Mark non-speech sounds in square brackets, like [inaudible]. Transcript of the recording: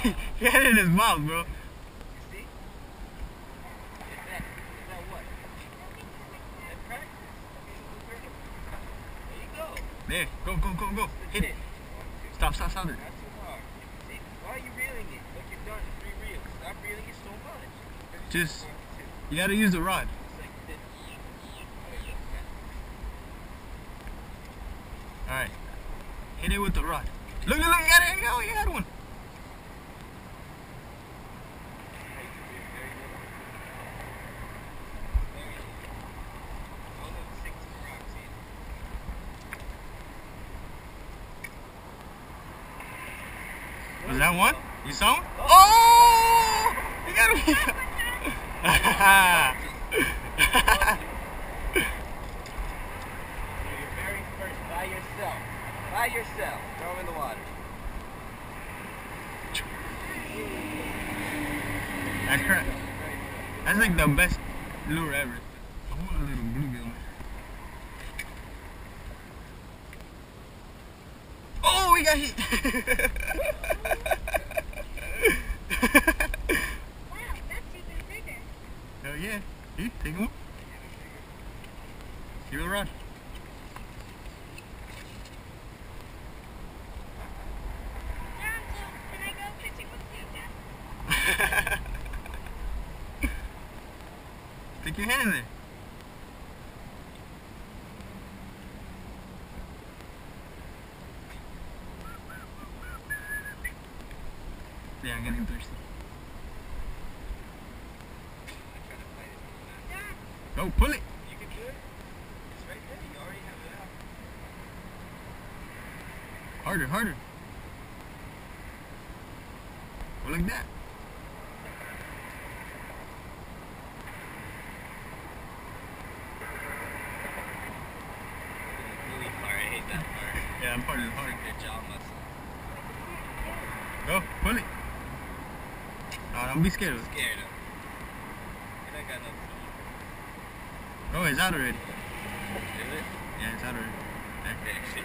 [laughs] he had it in his mouth, bro. See? Is that, is that what? That crack? Okay, There go. Go, go, go. Hit it. Stop, stop, stop it. Not too hard. See, why are you reeling it? Look, you've done three reels. Stop reeling it so much. Just- You gotta use the rod. It's like this. There you go. Alright. Hit it with the rod. Look, look, look, you got it. Yo, you got one. That one? You saw him? Oh! [laughs] You got him. Your very first by yourself. By yourself. Throw him in the water. that X-Rap. That's like the best lure ever. I want a little bluegill. Oh, we got hit. [laughs] Wow, that's even bigger. Hell yeah. See, take him. Give it a run. Now, so can I go fishing with you now? [laughs] Stick your hand in there. Yeah, I'm getting thirsty. Go, pull it. You can do it. It's right there. You already have it out. Harder, harder. Go like that. Really hard. I hate that part. Yeah, I'm part of the hard. Good job, muscle. Go, pull it. No, don't be scared of it. Scared him. And I got no teeth. Oh, it's out already. Is it? Yeah, it's out already. Okay, shit.